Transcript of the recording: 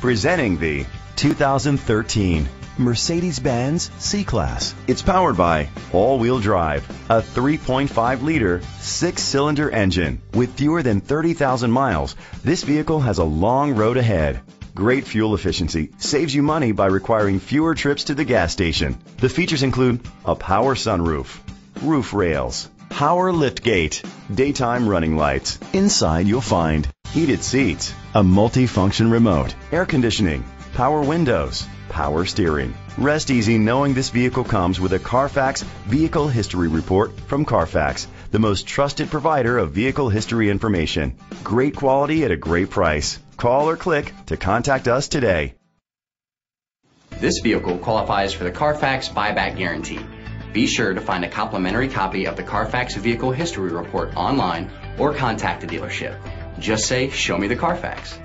Presenting the 2013 Mercedes-Benz C-Class. It's powered by all-wheel drive, a 3.5-liter six-cylinder engine. With fewer than 30,000 miles, this vehicle has a long road ahead. Great fuel efficiency saves you money by requiring fewer trips to the gas station. The features include a power sunroof, roof rails, power liftgate, daytime running lights. Inside you'll find heated seats, a multi-function remote, air conditioning, power windows, power steering. Rest easy knowing this vehicle comes with a Carfax Vehicle History Report from Carfax, the most trusted provider of vehicle history information. Great quality at a great price. Call or click to contact us today. This vehicle qualifies for the Carfax buyback guarantee. Be sure to find a complimentary copy of the Carfax Vehicle History Report online or contact the dealership. Just say, Show me the Carfax.